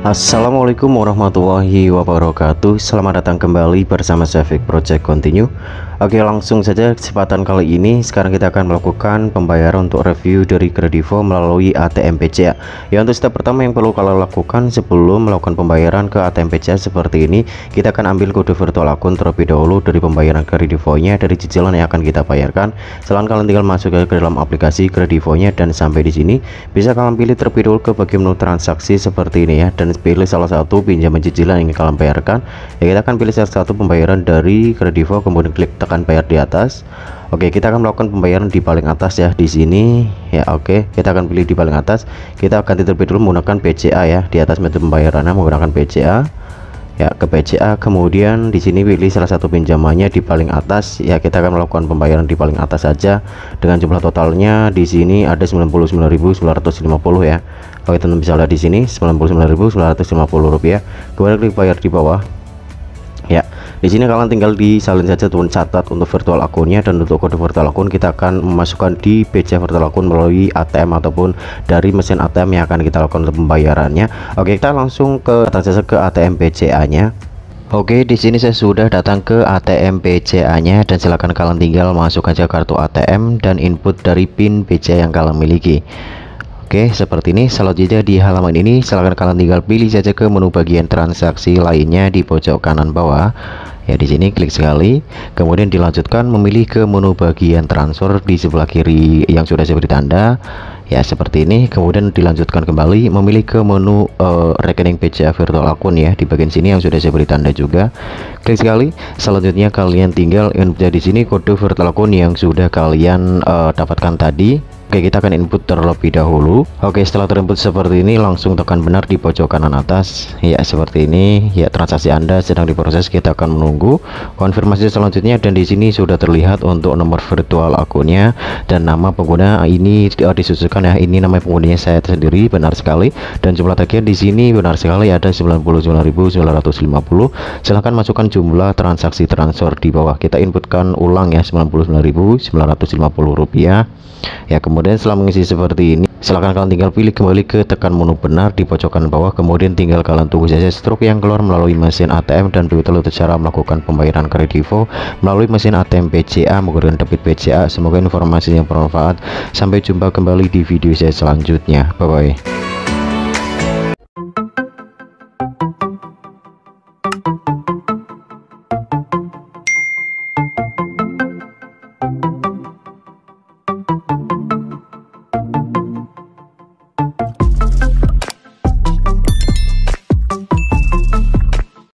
Assalamualaikum warahmatullahi wabarakatuh. Selamat datang kembali bersama Savik Project Continue Oke langsung saja kesempatan kali ini. Sekarang kita akan melakukan pembayaran untuk review dari Kredivo melalui ATM PCA Ya untuk step pertama yang perlu kalian lakukan sebelum melakukan pembayaran ke ATM PCA seperti ini Kita akan ambil kode virtual akun terlebih dahulu dari pembayaran Kredivo nya Dari cicilan yang akan kita bayarkan. Selain kalian tinggal masuk ke dalam aplikasi Kredivo nya dan sampai di sini. Bisa kalian pilih terlebih dahulu ke bagian menu transaksi seperti ini ya Dan pilih salah satu pinjaman cicilan yang kalian bayarkan. Ya kita akan pilih salah satu pembayaran dari Kredivo kemudian klik tekan bayar di atas. Oke kita akan melakukan pembayaran di paling atas ya di sini. Ya oke. Kita akan pilih di paling atas. Kita akan terlebih dulu menggunakan PCA ya di atas metode pembayarannya menggunakan PCA ya ke PCA kemudian di sini pilih salah satu pinjamannya di paling atas. Ya kita akan melakukan pembayaran di paling atas saja. Dengan jumlah totalnya di sini ada 99.950 ya. Oke teman bisa lihat di sini 99.950 rupiah. Kemudian klik bayar di bawah ya di sini kalian tinggal disalin saja tuh catat untuk virtual akunnya dan untuk kode virtual akun kita akan memasukkan di PC virtual akun melalui ATM ataupun dari mesin ATM yang akan kita lakukan untuk pembayarannya oke kita langsung ke saja ke ATM BCA nya Oke, di sini saya sudah datang ke ATM BCA-nya dan silakan kalian tinggal masuk aja kartu ATM dan input dari PIN BCA yang kalian miliki. Oke seperti ini. Selanjutnya di halaman ini. Silahkan kalian tinggal pilih saja ke menu bagian transaksi lainnya di pojok kanan bawah. Ya di sini klik sekali. Kemudian dilanjutkan memilih ke menu bagian transfer di sebelah kiri yang sudah saya beri tanda. Ya seperti ini. Kemudian dilanjutkan kembali memilih ke menu uh, rekening PCA virtual akun ya di bagian sini yang sudah saya beri tanda juga. Klik sekali. Selanjutnya kalian tinggal input di sini kode virtual akun yang sudah kalian uh, dapatkan tadi Oke kita akan input terlebih dahulu. Oke setelah terinput seperti ini langsung tekan benar di pojok kanan atas. Ya seperti ini. Ya transaksi Anda sedang diproses kita akan menunggu. Konfirmasi selanjutnya dan di sini sudah terlihat untuk nomor virtual akunnya dan nama pengguna. Ini uh, disusulkan ya ini nama penggunanya saya sendiri benar sekali. Dan jumlah tagihan di sini benar sekali ada 99.950 silahkan masukkan jumlah transaksi transfer di bawah. Kita inputkan ulang ya 99.950 rupiah. Ya kemudian setelah mengisi seperti ini silahkan kalian tinggal pilih kembali ke tekan menu benar di pojokan bawah. Kemudian tinggal kalian tunggu saja stroke yang keluar melalui mesin ATM dan untuk cara melakukan pembayaran kredivo melalui mesin ATM PCA menggunakan debit PCA semoga informasi yang bermanfaat. Sampai jumpa kembali di video saya selanjutnya. Bye bye